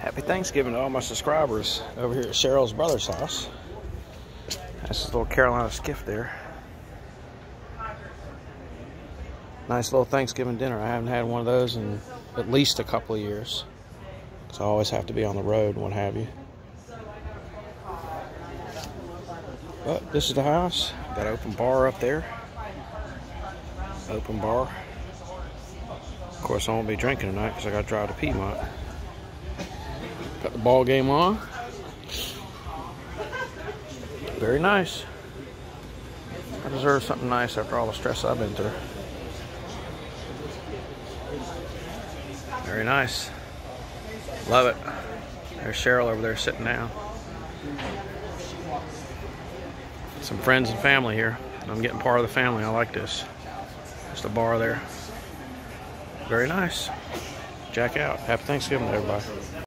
Happy Thanksgiving to all my subscribers over here at Cheryl's brother's house. That's his little Carolina skiff there. Nice little Thanksgiving dinner. I haven't had one of those in at least a couple of years. Because I always have to be on the road and what have you. But this is the house. Got open bar up there. Open bar. Of course, I won't be drinking tonight because I got to drive to Piedmont. Got the ball game on. Very nice. I deserve something nice after all the stress I've been through. Very nice. Love it. There's Cheryl over there sitting down. Some friends and family here. I'm getting part of the family. I like this. Just a bar there. Very nice. Jack out. Happy Thanksgiving to everybody.